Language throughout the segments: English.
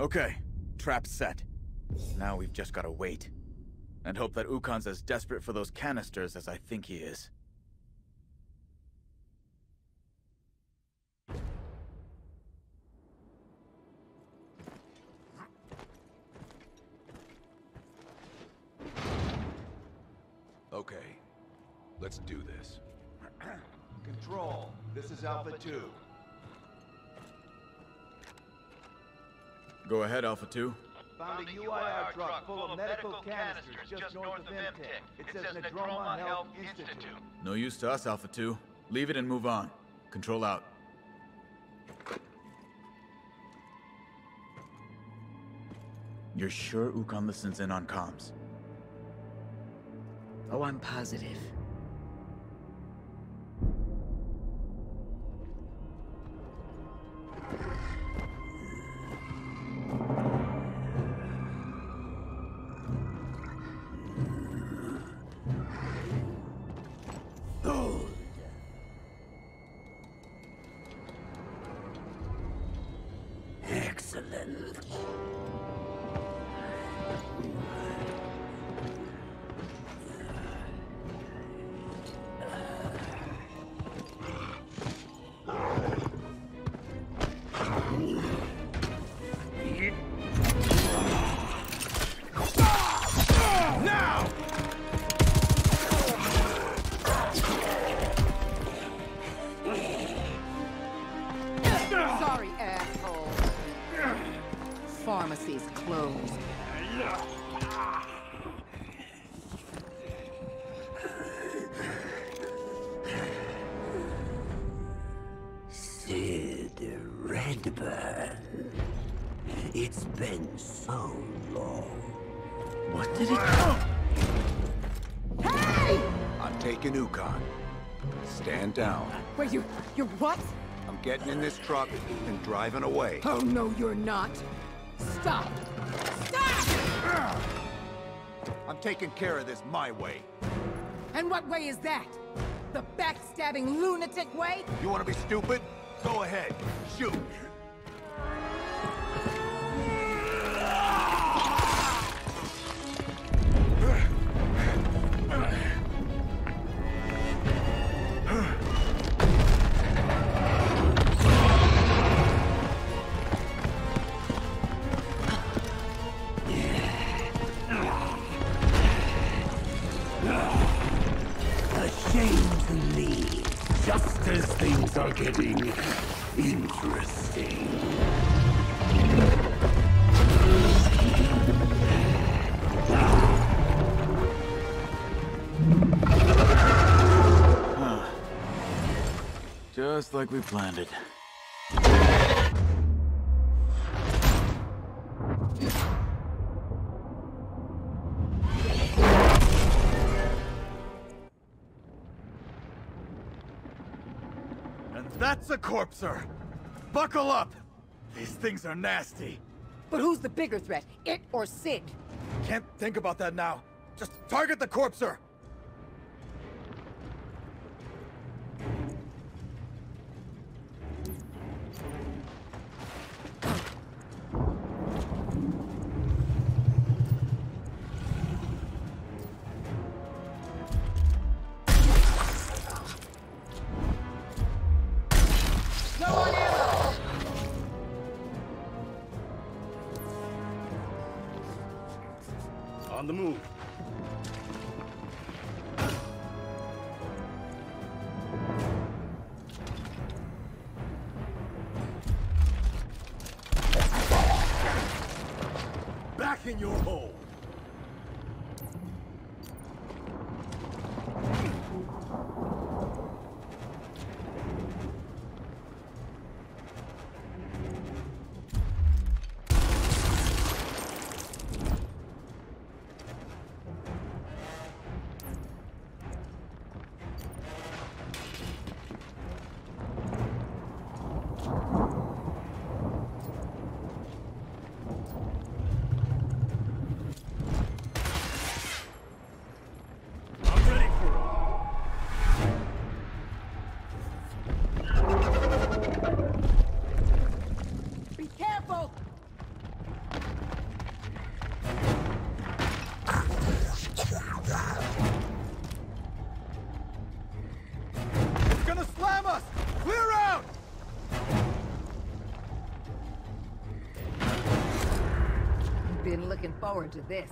Okay, trap set. Now we've just gotta wait. And hope that Ukkon's as desperate for those canisters as I think he is. Okay, let's do this. Control, this is Alpha 2. Go ahead, Alpha 2. Found a UIR truck full of medical canisters just north of MTech. It says Nadroma Health Institute. No use to us, Alpha 2. Leave it and move on. Control out. You're sure Ukkon listens in on comms? Oh, I'm positive. Excellent. Stand down. Wait, you, you're what? I'm getting in this truck and driving away. Oh, no, you're not. Stop! Stop! I'm taking care of this my way. And what way is that? The backstabbing lunatic way? You want to be stupid? Go ahead. Shoot. Just like we planned it. And that's a corpser! Buckle up! These things are nasty. But who's the bigger threat, it or Sid? Can't think about that now. Just target the corpser! Forward to this.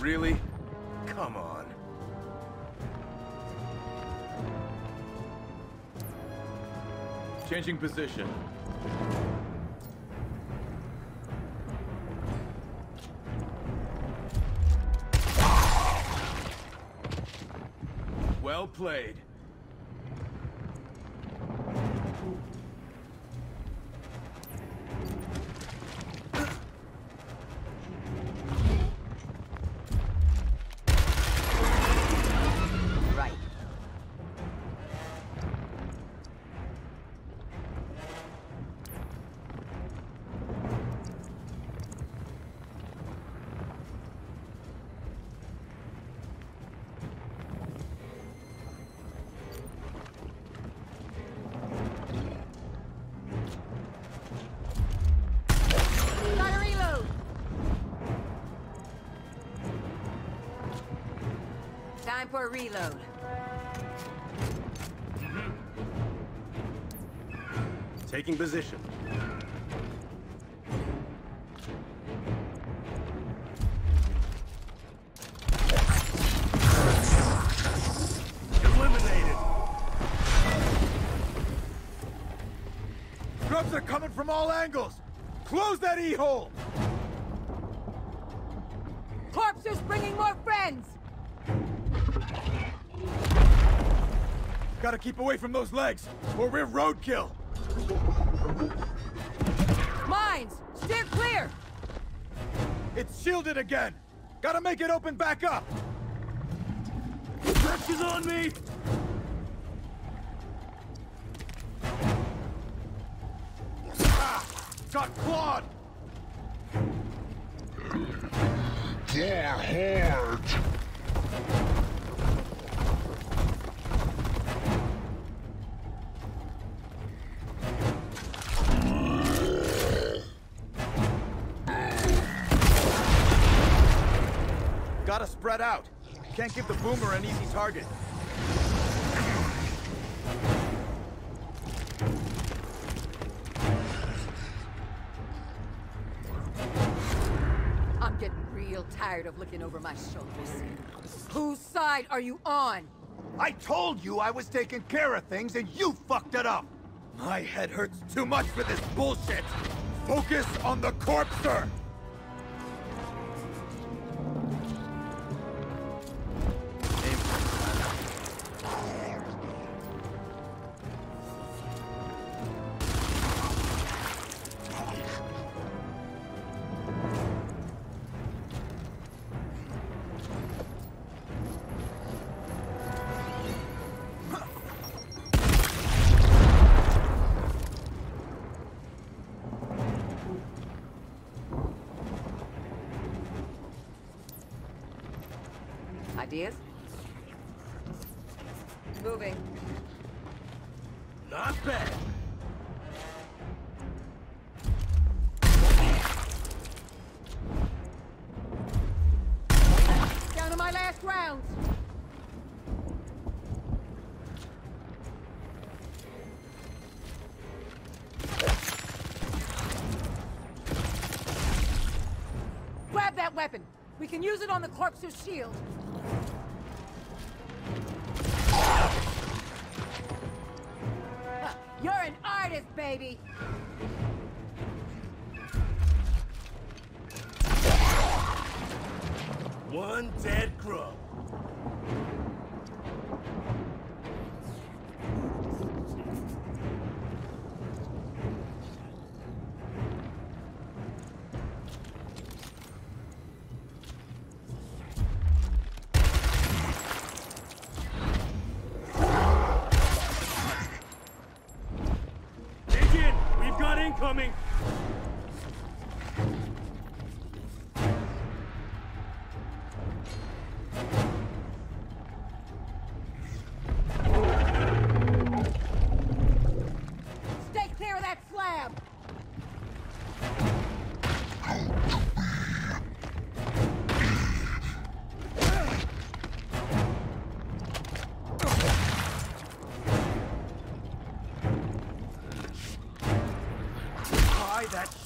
Really? Come on. Changing position. Well A reload. Taking position. Eliminated. Grubs are coming from all angles! Close that E-hole! Keep away from those legs, or we're roadkill! Mines! Steer clear! It's shielded again! Gotta make it open back up! Pressure's on me. Ah! Got clawed! Der Horde! Out. Can't give the boomer an easy target. I'm getting real tired of looking over my shoulders. Whose side are you on? I told you I was taking care of things and you fucked it up! My head hurts too much for this bullshit! Focus on the corpser, We can use it on the corpser's shield. You're an artist, baby. One dead grub.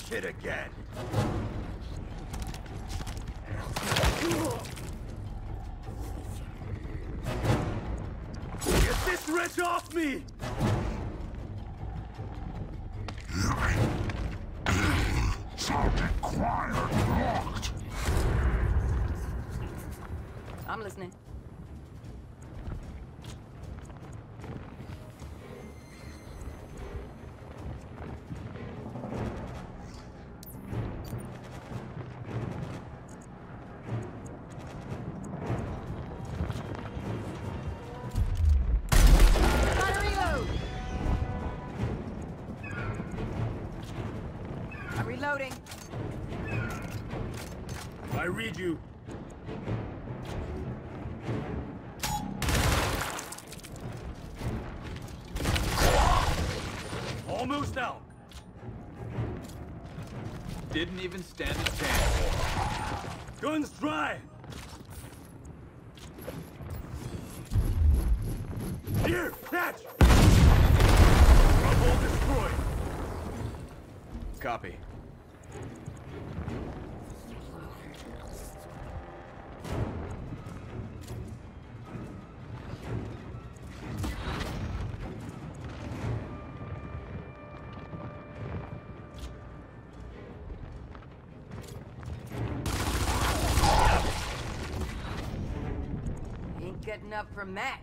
Shit again. Get this wretch off me! I'm listening. Guns dry. Getting up from that.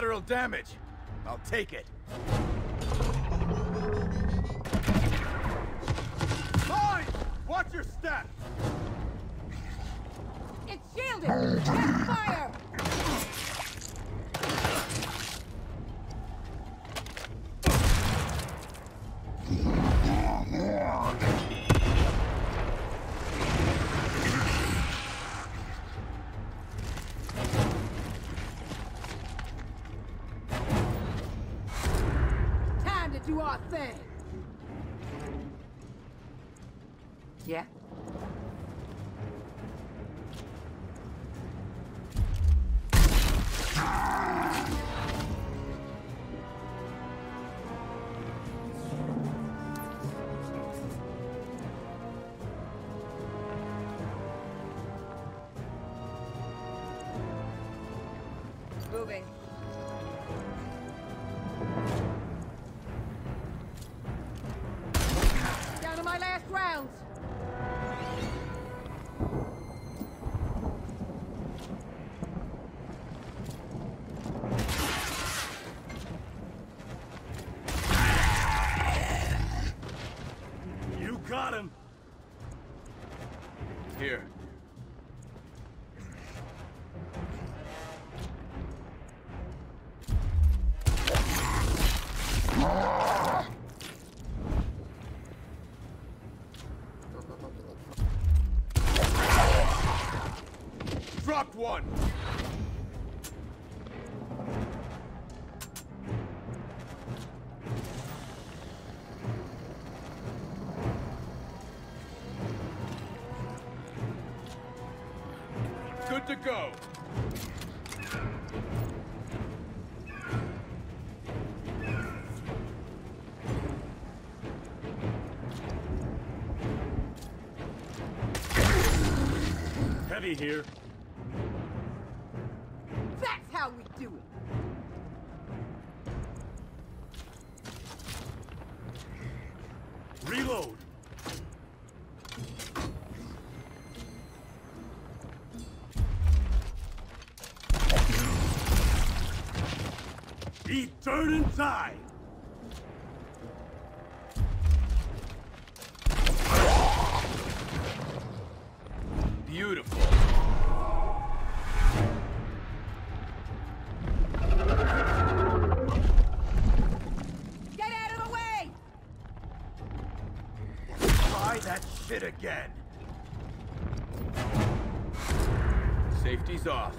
Collateral damage. I'll take it. Yeah? Dropped one! Here. That's how we do it. Reload. Eternal tide. Shit again! Safety's off.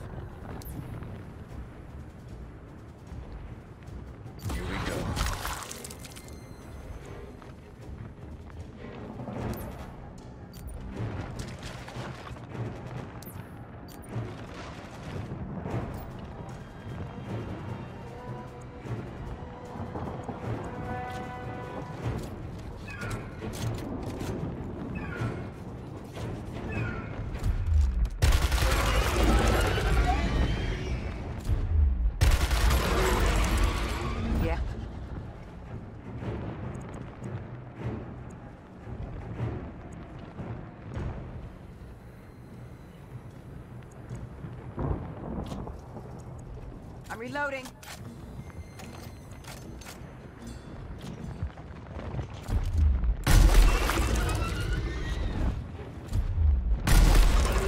Reloading.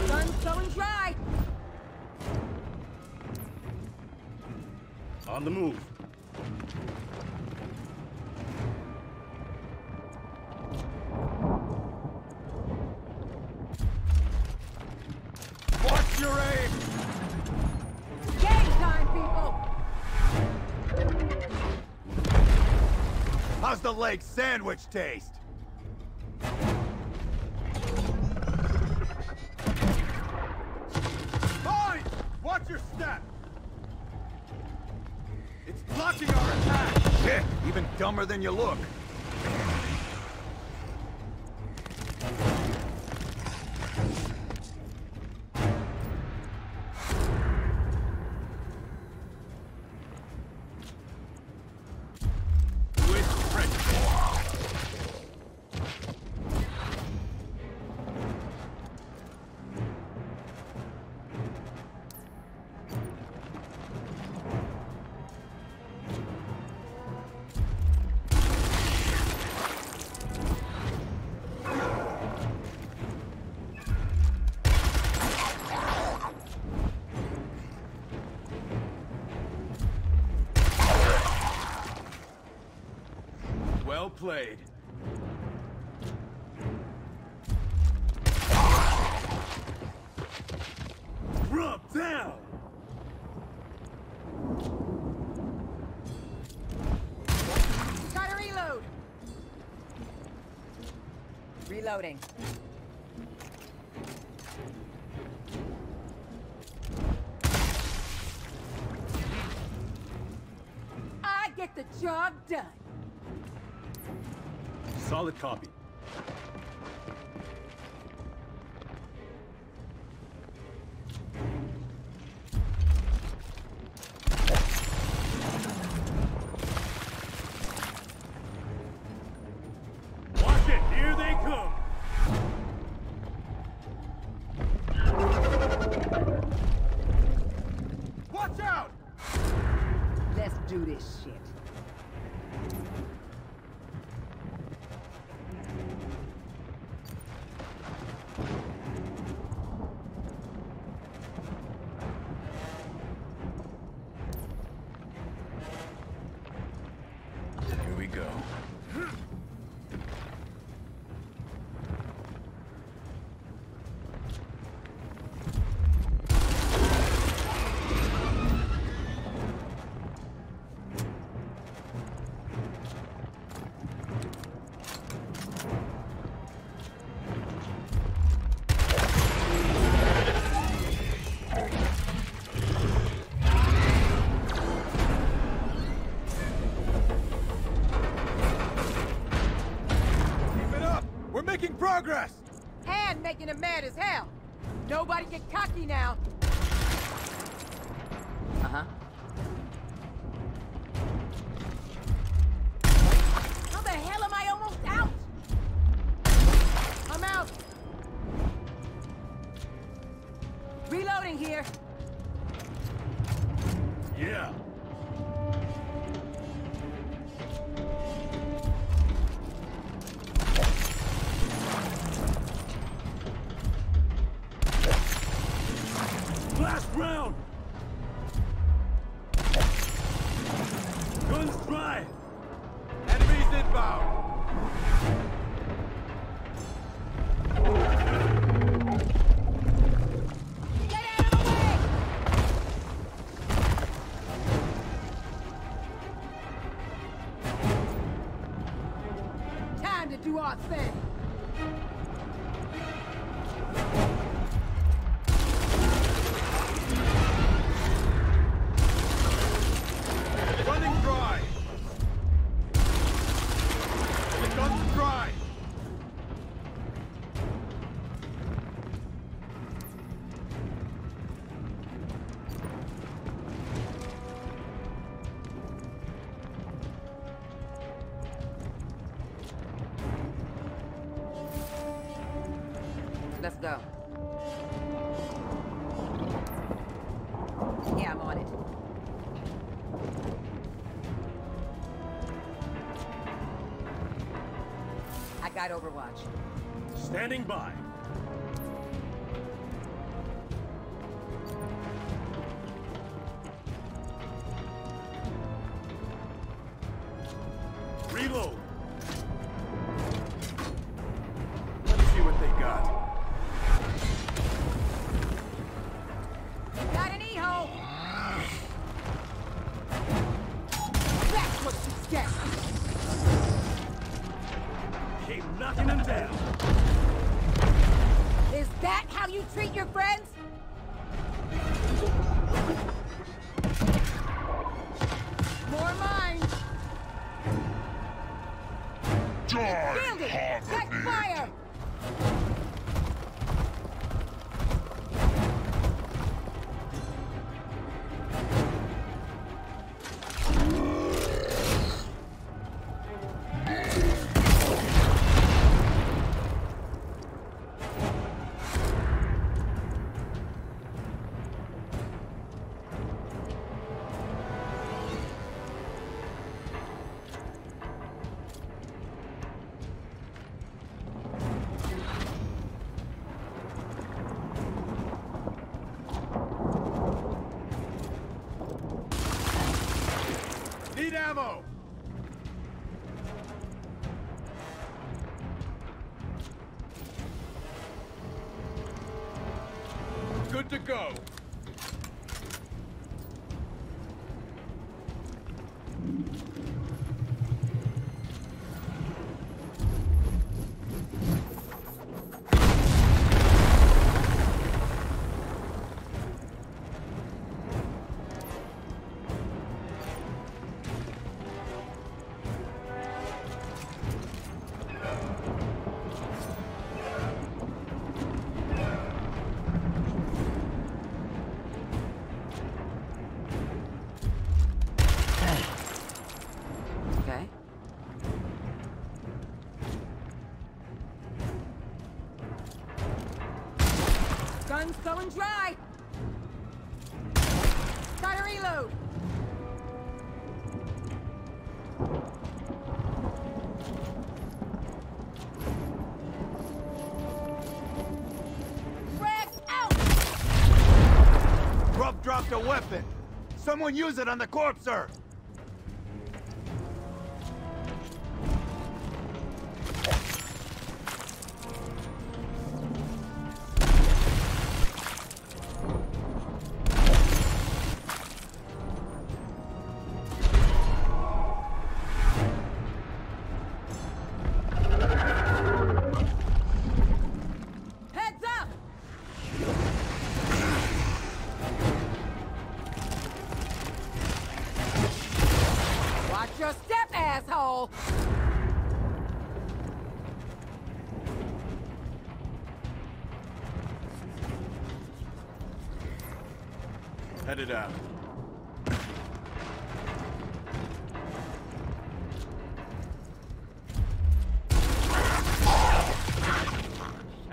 Gun's going dry. On the move. Leg sandwich taste? Boys! Watch your step! It's blocking our attack! Shit! Even dumber than you look. Played. Rub down. Gotta reload! Reloading. Copy. Progress! And making him mad as hell. Nobody get cocky now. Overwatch. Standing by. go. Gun's going dry. Gotta reload. Frag out! Rob dropped a weapon. Someone use it on the corpse, sir.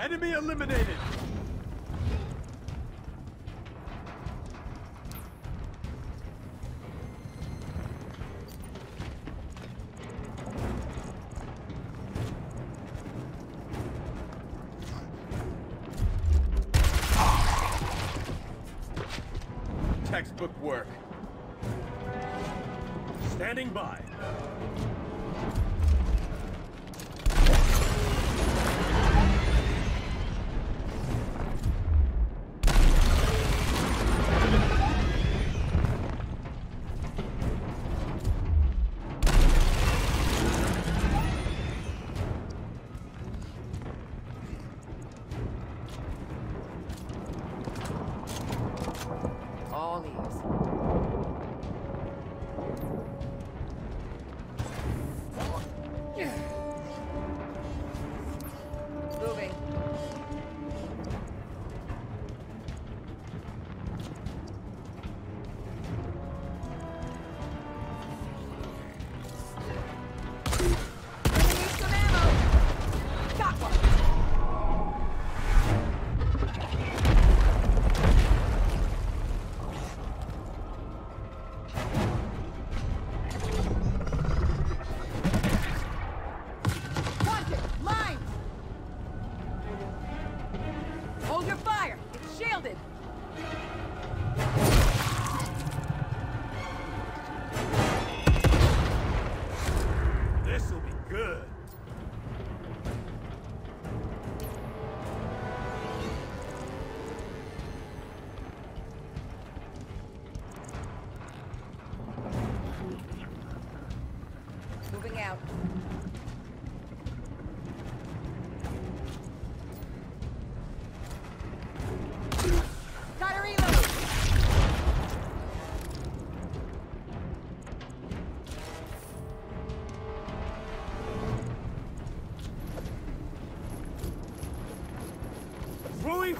Enemy eliminated!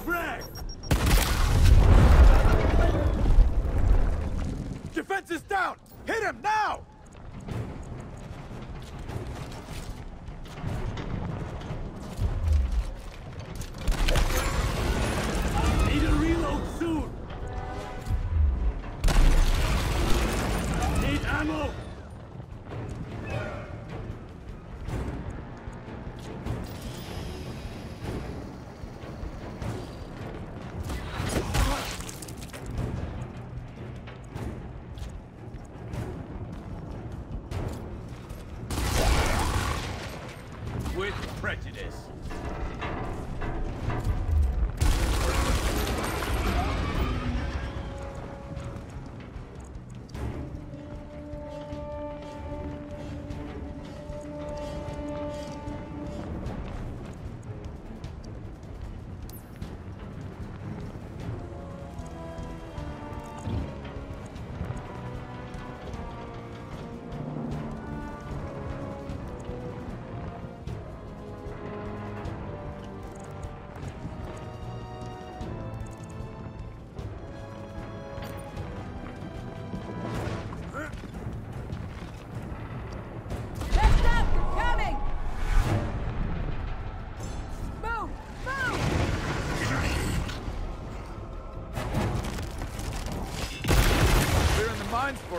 Frag! Defense is down! Hit him now!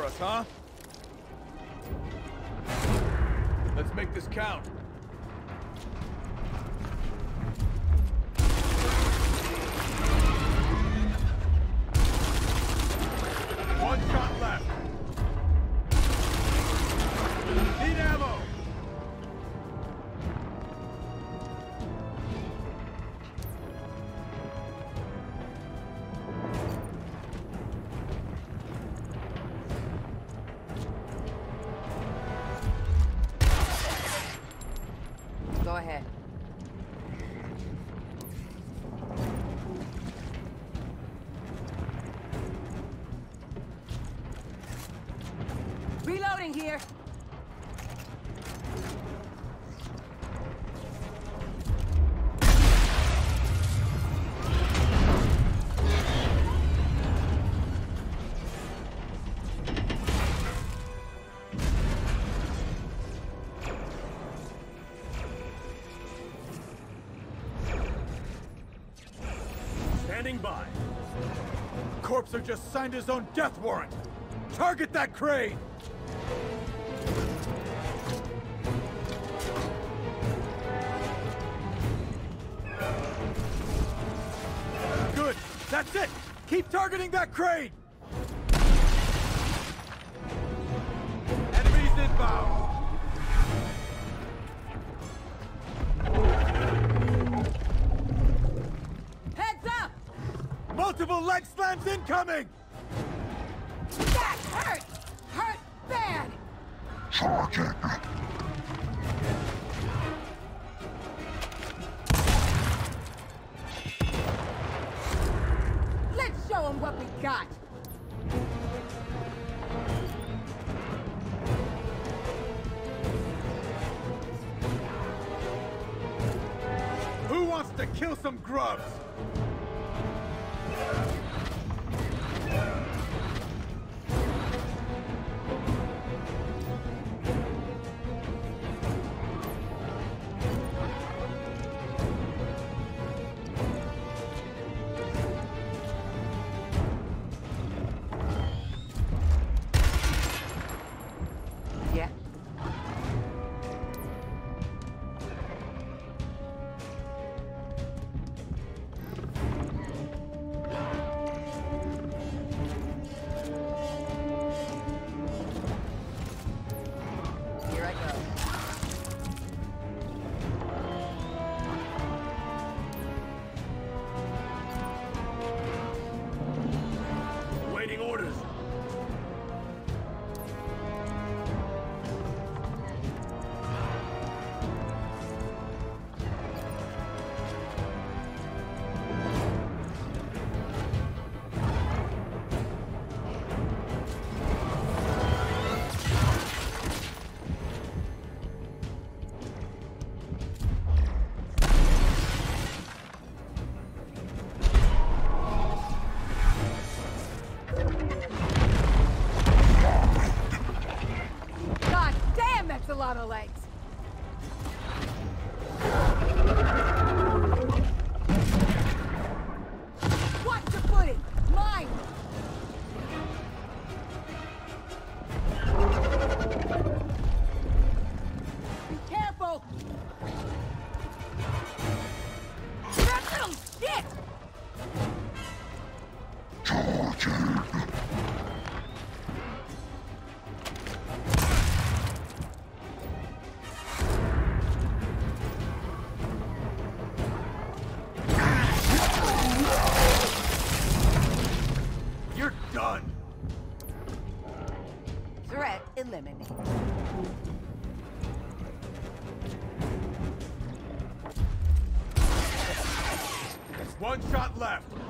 Us, huh? Here! Standing by. Corpser just signed his own death warrant! Target that crane! Keep targeting that crane! Show them what we got! Who wants to kill some grubs? One shot left.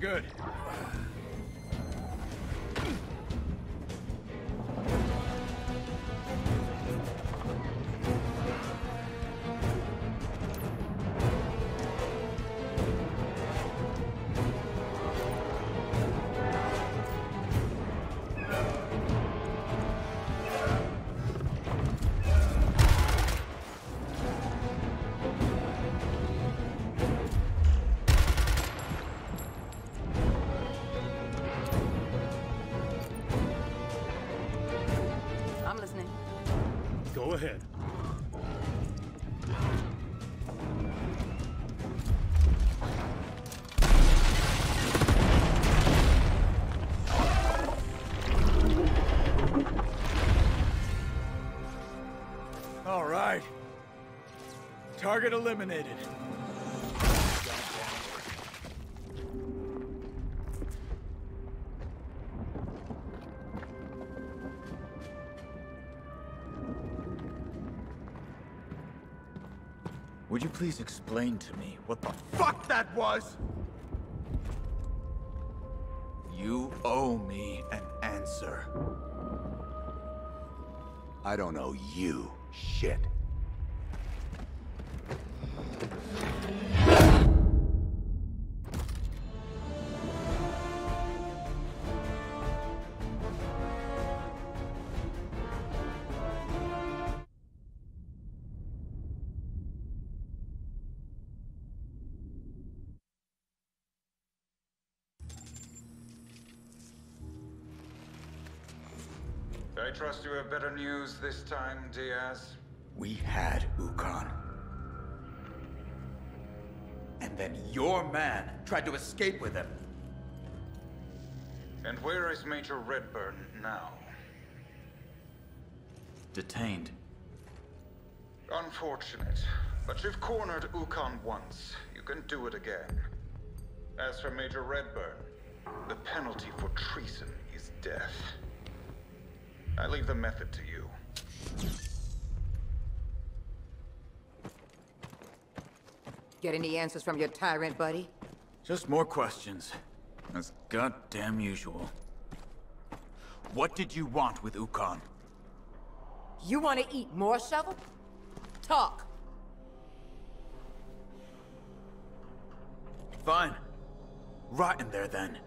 Good. All right. Target eliminated. Please explain to me what the Fuck that was! You owe me an answer. I don't know you shit. I trust you have better news this time, Diaz. We had Ukkon. And then your man tried to escape with him. And where is Major Redburn now? Detained. Unfortunate, but you've cornered Ukkon once. You can do it again. As for Major Redburn, the penalty for treason is death. I leave the method to you. Get any answers from your tyrant, buddy? Just more questions. As goddamn usual. What did you want with Ukkon? You want to eat more shovel? Talk. Fine. Rot in there then.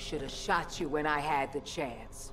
Should have shot you when I had the chance.